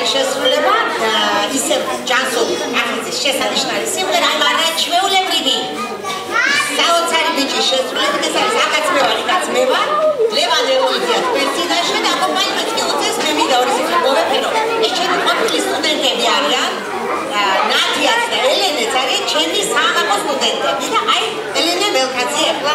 სიმღერის შესრულება ისე ჯანსოვი ახიძის შესანიშნარი სიმღერა მარა ჩვეულებრივი საოცარი ბიჭი შესრულები ეს არის აკაცმევალი კაცმევა ლევან ელოიზია პერტინაშე და აკომპანიმენტი ოცეს მემი და ორი სიმღერა მოვეფერო ეს ჩემი ყოფილი სტუდენტები არიან ნატია და ელენე ძაგი ჩემი სამაყო სტუდენტები და აი ელენე ველკაცი ახლა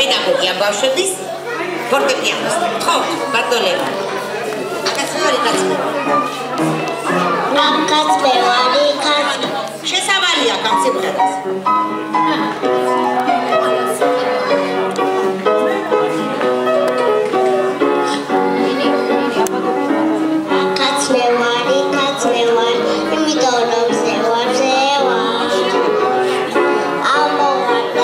პედაგოგია ბავშვების ფორტეპიანოს ხო ბატონე აკაცმევალი კაცმევა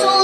Solar.